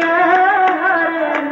Hare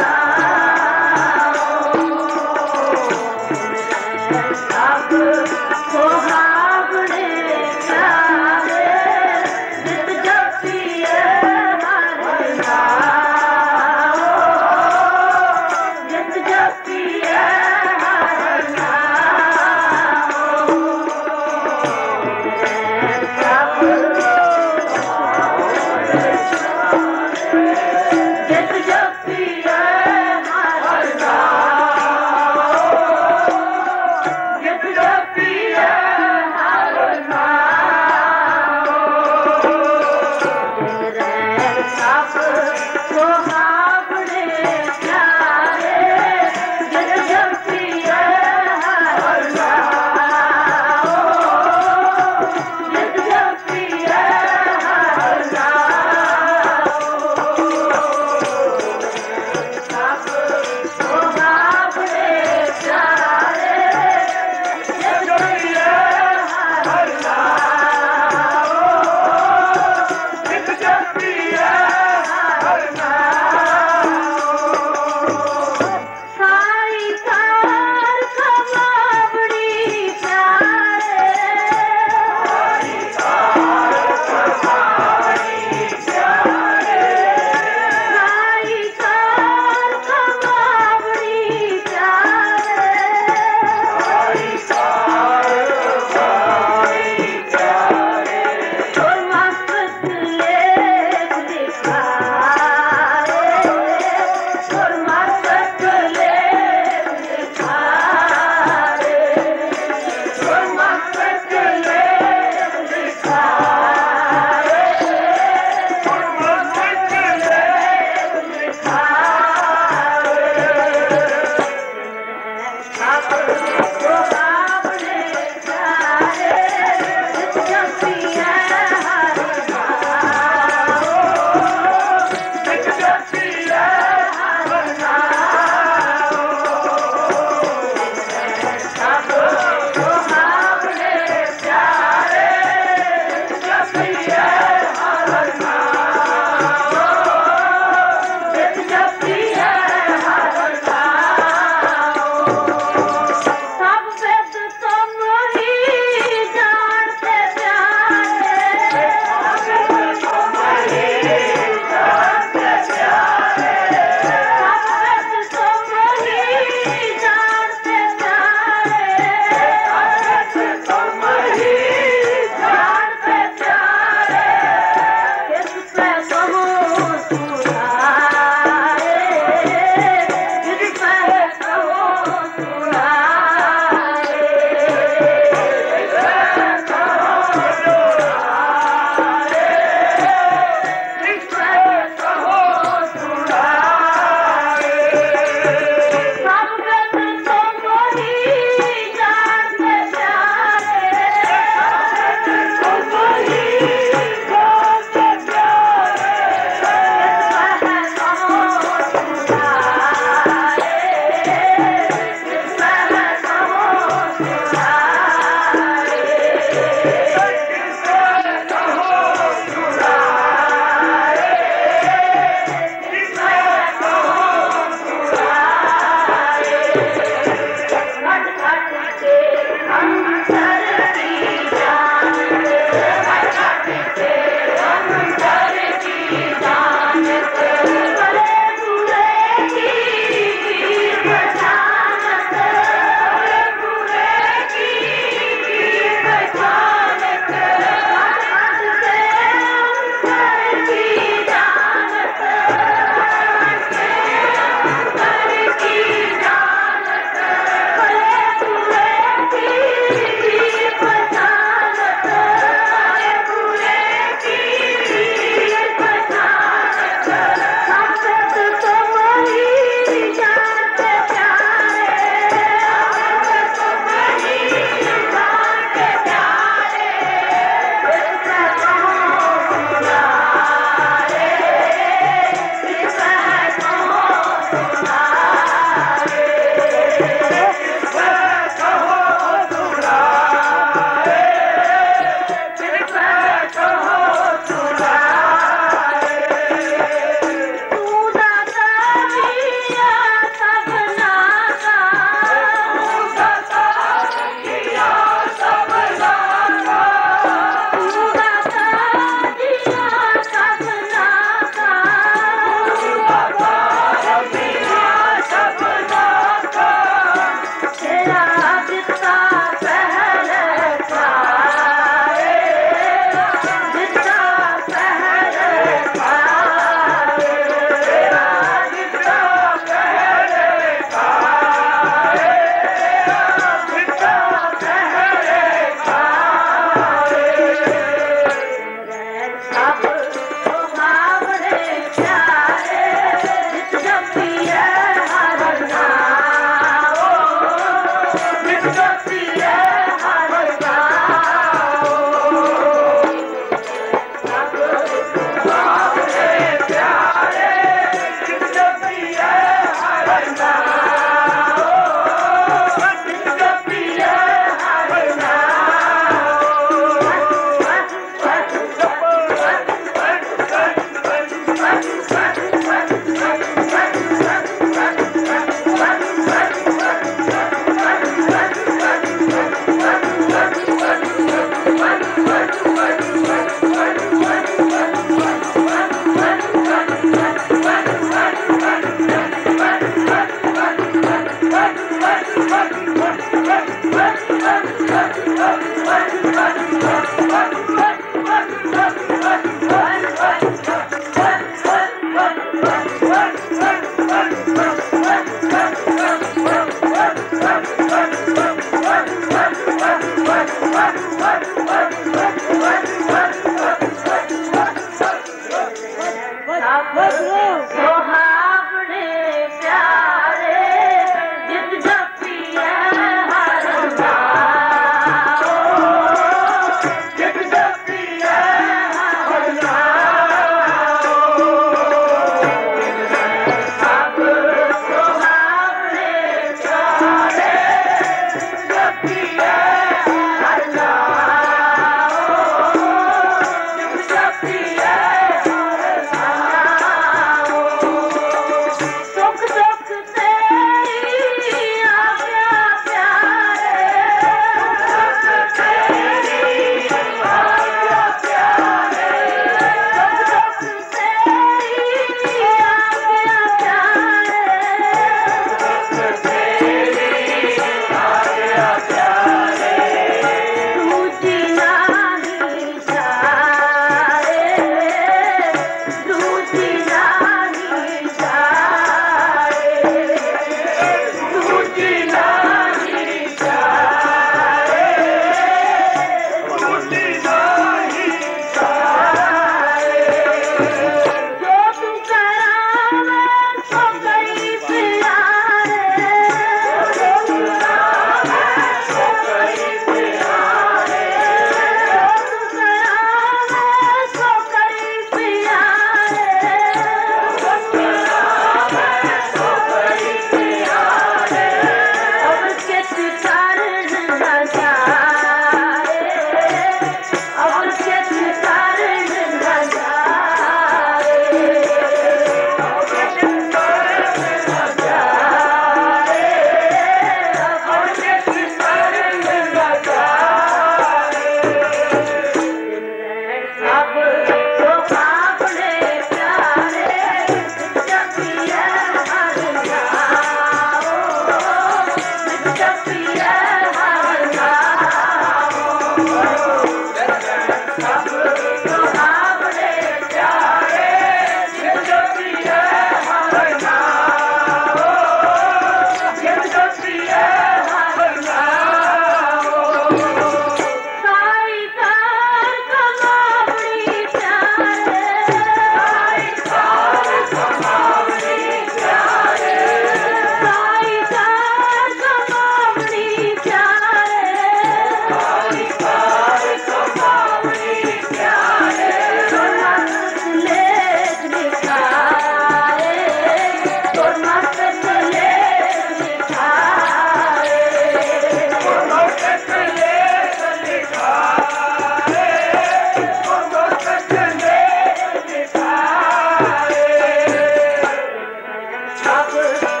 Stop it.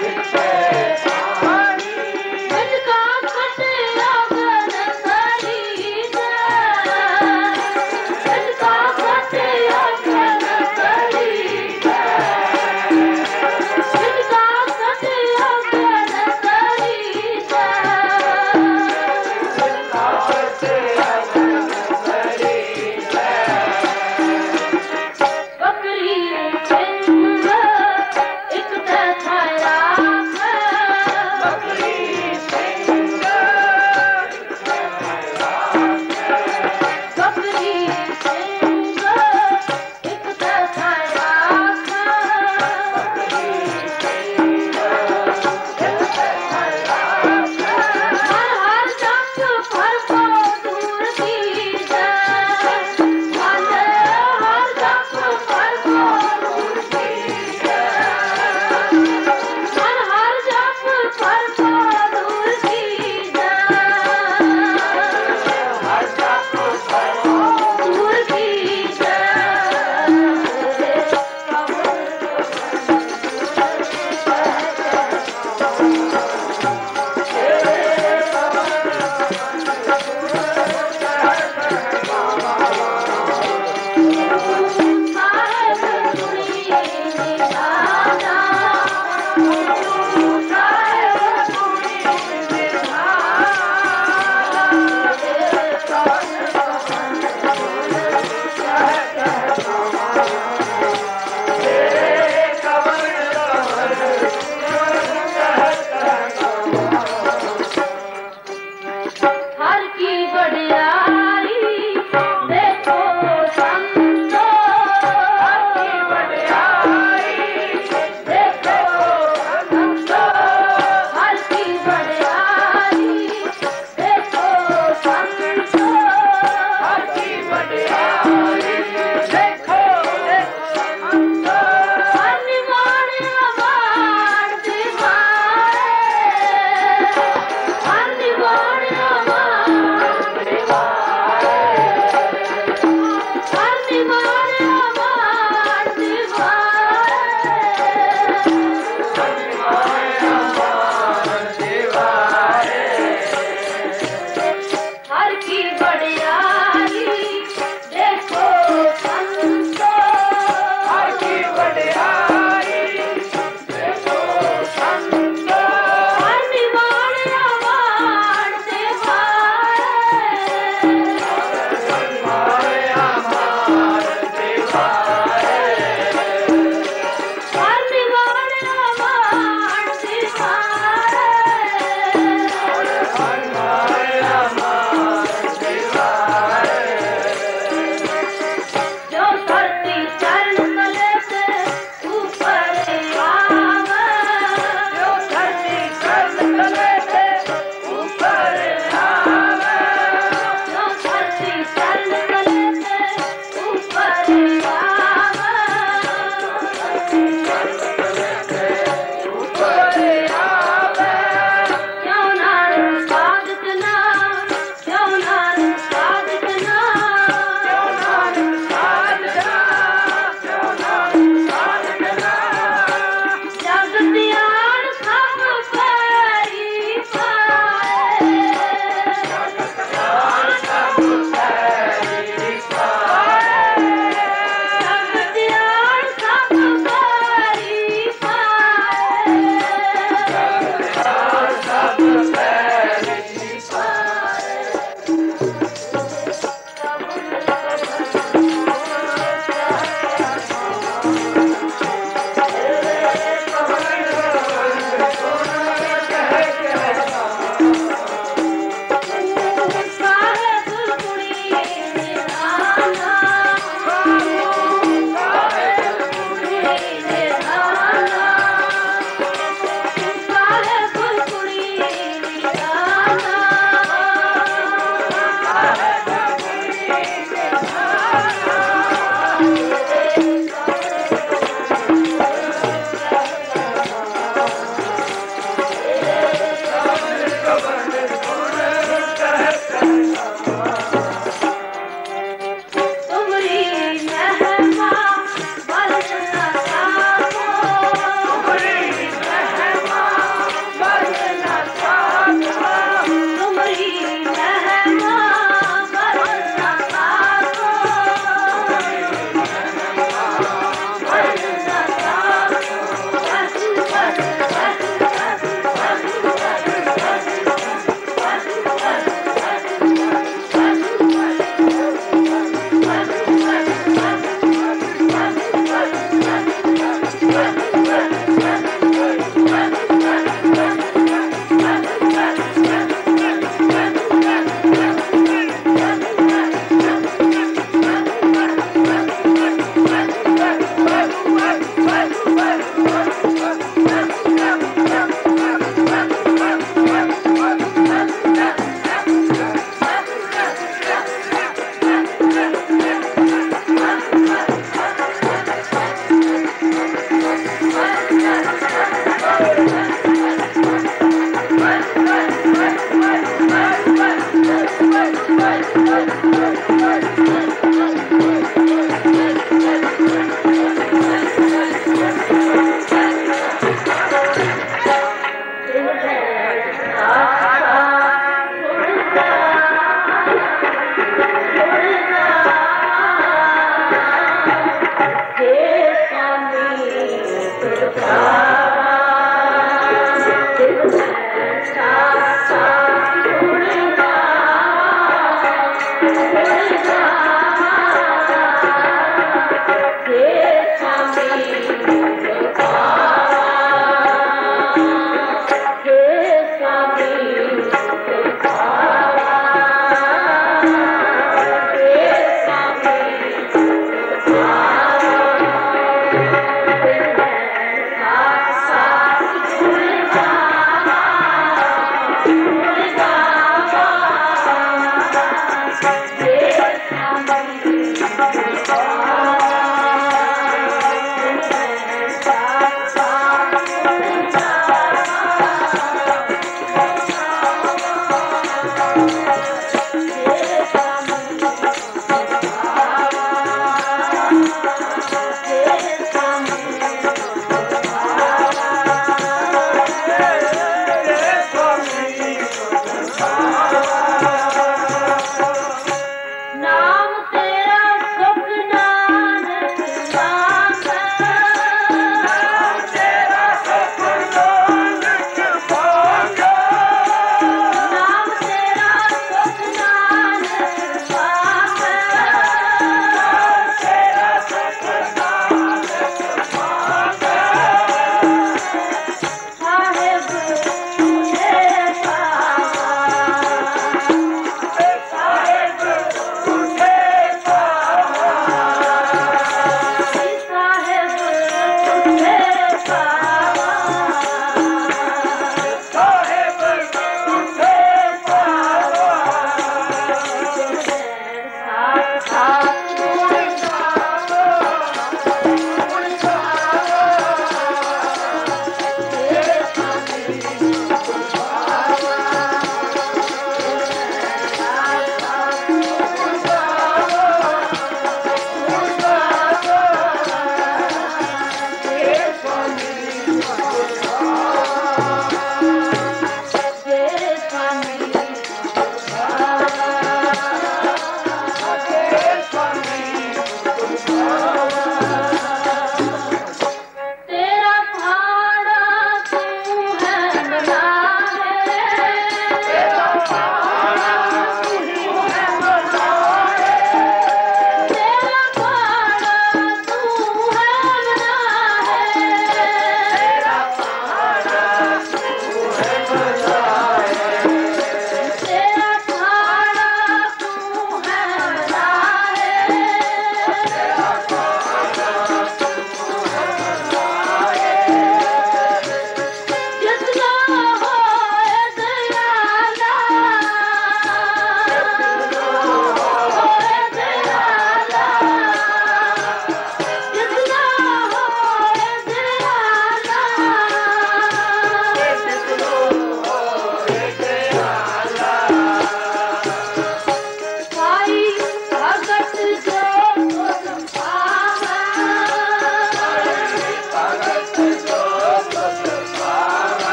six, seven.